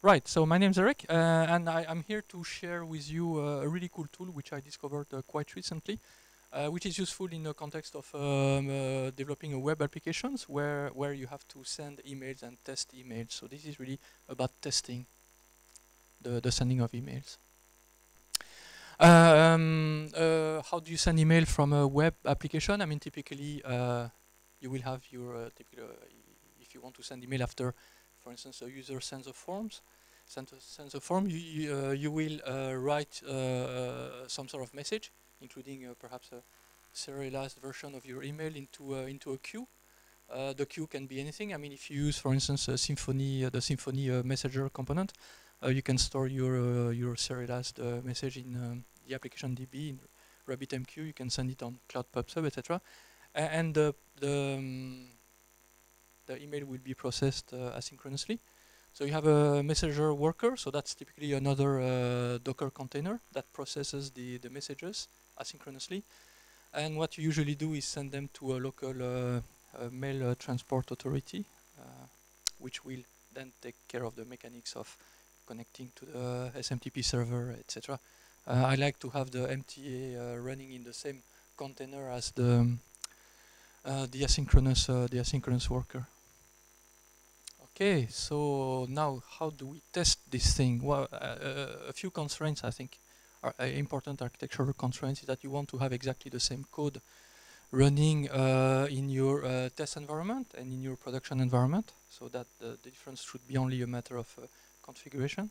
Right, so my name is Eric, uh, and I, am here to share with you uh, a really cool tool which I discovered uh, quite recently, uh, which is useful in the context of um, uh, developing a web applications where, where you have to send emails and test emails. So this is really about testing the, the sending of emails. Um, uh, how do you send email from a web application? I mean, typically you will have your, typical, if you want to send email after for instance, a user sends a forms, sends a, form, you, you, uh, you will uh, write uh, some sort of message, including perhaps a serialized version of your email into into a queue. the queue can be anything. I mean, if you use, for instance, Symfony, the Symfony messenger component, you can store your your serialized message in um, the application DB in RabbitMQ. You can send it on Cloud PubSub, etc. And the the um, the email will be processed uh, asynchronously. So you have a messenger worker, so that's typically another uh, Docker container that processes the, the messages asynchronously. And what you usually do is send them to a local uh, mail transport authority, which will then take care of the mechanics of connecting to the SMTP server, etc. Uh, I like to have the MTA uh, running in the same container as the um, uh, the asynchronous the asynchronous worker. Okay, so now how do we test this thing? Well, uh, uh, a few constraints I think are uh, important architectural constraints is that you want to have exactly the same code running uh, in your uh, test environment and in your production environment, so that the, difference should be only a matter of uh, configuration,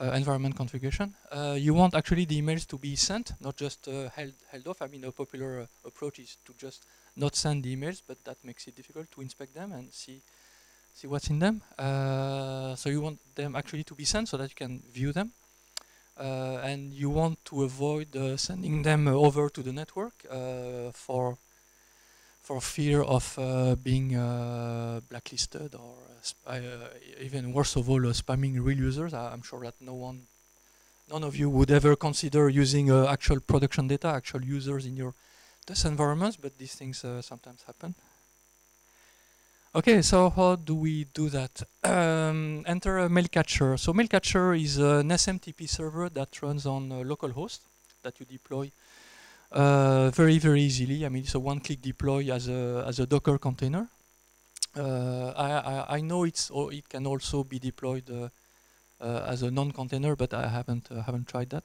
environment configuration. you want actually the emails to be sent, not just held, held off. I mean, a popular approach is to just not send the emails, but that makes it difficult to inspect them and see see what's in them. Uh, so you want them actually to be sent so that you can view them. Uh, and you want to avoid uh, sending them over to the network for for fear of being blacklisted or even worse of all, spamming real users. I am sure that no one none of you would ever consider using uh, actual production data, actual users in your test environments, but these things uh, sometimes happen. Okay, so how do we do that? Um, enter a Mailcatcher. So Mailcatcher is an SMTP server that runs on localhost that you deploy uh, very, very easily. I mean, it's a one-click deploy as a as a Docker container. Uh, I, I, I know it's it can also be deployed uh, uh as a non-container, but I haven't uh, haven't tried that.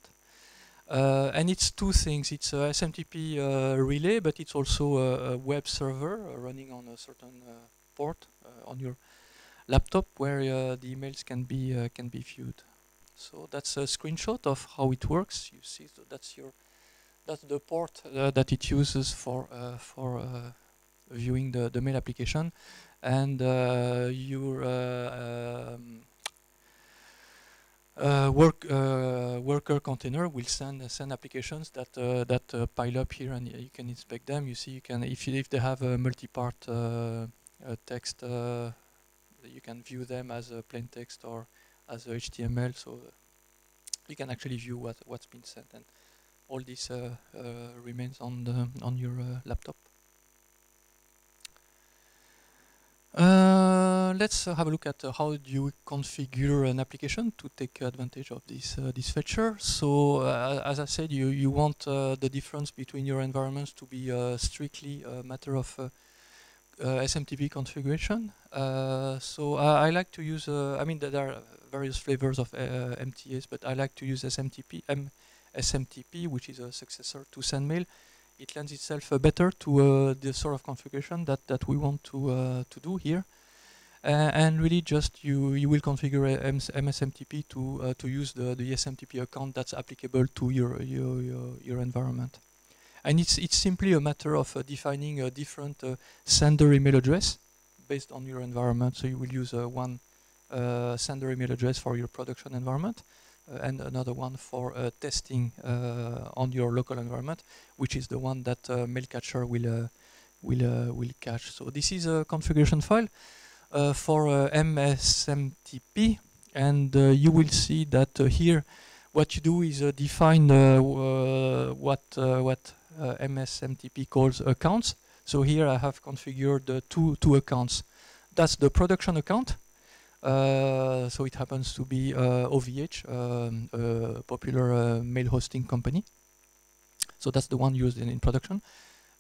Uh, and it's two things. It's a SMTP relay, but it's also a, a web server running on a certain port uh, on your laptop where uh, the emails can be uh, can be viewed. So that's a screenshot of how it works. You see so that's your that's the port that it uses for for viewing the, the mail application and uh, your uh, um, uh, work worker container will send send applications that that pile up here and you can inspect them. You see, you can if you, if they have a multi-part text, uh, you can view them as a plain text or as a HTML. So uh, you can actually view what what's been sent, and all this uh, remains on the on your laptop. Uh, let's uh, have a look at uh, how do you configure an application to take advantage of this this feature. So, as I said, you you want the difference between your environments to be strictly a matter of uh, SMTP configuration. Uh, so I, I, like to use, uh, I mean, there are various flavors of MTAs, but I like to use SMTP, M SMTP, which is a successor to SendMail. It lends itself better to the sort of configuration that, that we want to, to do here. Uh, and really just you you will configure MSMTP to uh, to use the the SMTP account that's applicable to your your your, your environment. And it's, it's simply a matter of uh, defining a different uh, sender email address based on your environment. So you will use uh, one sender email address for your production environment and another one for testing on your local environment, which is the one that Mailcatcher will will will catch. So this is a configuration file uh, for uh, MSMTP, and uh, you will see that here what you do is define what what uh, MSMTP calls accounts. So here I have configured two, two accounts. That's the production account, Uh, so it happens to be OVH, um, a popular mail hosting company. So that's the one used in, in production.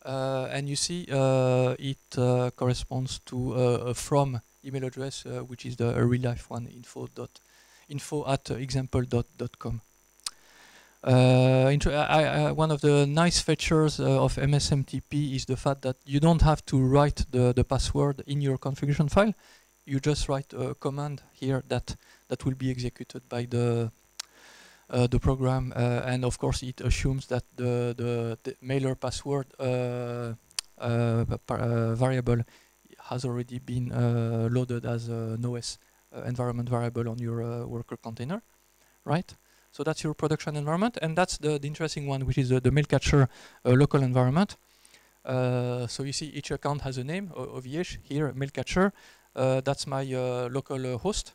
Uh, and you see uh, it uh, corresponds to a from email address, which is the real life one, info, dot, info at example.com. Uh, I, I, one of the nice features uh, of MSMTP is the fact that you don't have to write the, the password in your configuration file. You just write a command here that, that will be executed by the, uh, the program. Uh, and of course, it assumes that the, the, the mailer password uh, variable has already been loaded as an OS environment variable on your worker container, right? So that's your production environment, and that's the, the interesting one, which is the, the Mailcatcher uh, local environment. Uh, so you see each account has a name, OVH, here, Mailcatcher. Uh, that's my uh, local uh, host.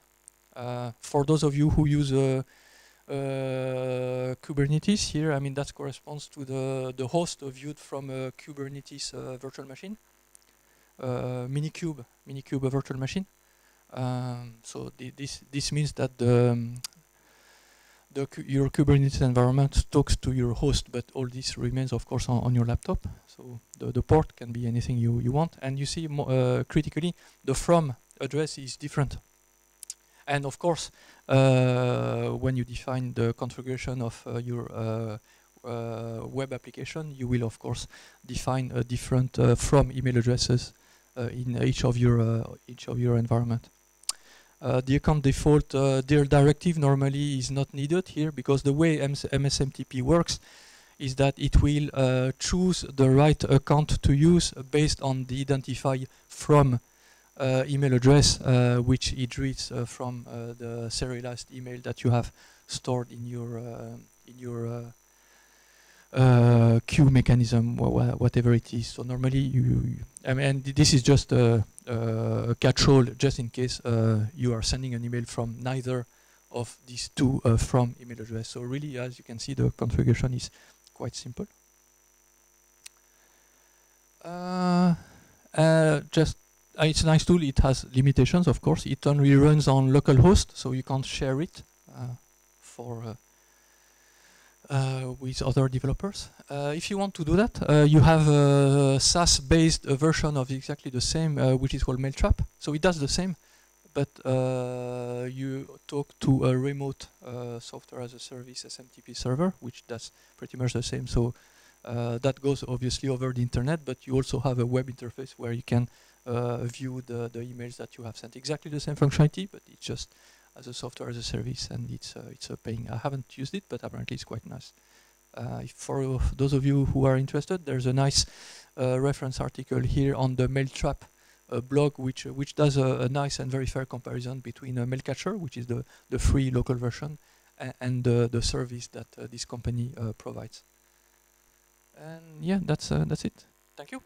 Uh, for those of you who use Kubernetes here, I mean, that corresponds to the, the host viewed from a Kubernetes virtual machine. Minikube, Minikube virtual machine. Um, so this this means that the um, the, your Kubernetes environment talks to your host, but all this remains, of course, on, on your laptop. So the, the, port can be anything you, you want. And you see, uh, critically, the from address is different. And of course, uh, when you define the configuration of uh, your uh, uh, web application, you will, of course, define a different uh, from email addresses in each of your each of your environment. Uh, the account default uh, directive normally is not needed here because the way MS MSMTP works is that it will uh, choose the right account to use based on the identify from uh, email address uh, which it reads uh, from the serialized email that you have stored in your in your queue mechanism, wh whatever it is. So normally, you, I mean, this is just a, a catch-all, just in case uh, you are sending an email from neither of these two uh, from email address. So really, as you can see, the configuration is quite simple. Uh, uh, just uh, it's a nice tool. It has limitations, of course. It only runs on localhost, so you can't share it for uh, with other developers. Uh, if you want to do that, uh, you have a SaaS-based version of exactly the same, which is called Mailtrap. So it does the same, but you talk to a remote software as a service SMTP server, which does pretty much the same. So uh, that goes obviously over the internet, but you also have a web interface where you can uh, view the, the emails that you have sent. Exactly the same functionality, but it's just as a software as a service, and it's uh, it's a paying. I haven't used it, but apparently it's quite nice. Uh, for those of you who are interested, there's a nice uh, reference article here on the Mailtrap uh, blog, which uh, which does a, a, nice and very fair comparison between Mailcatcher, which is the the free local version, and, and the the service that this company provides. And yeah, that's that's it. Thank you.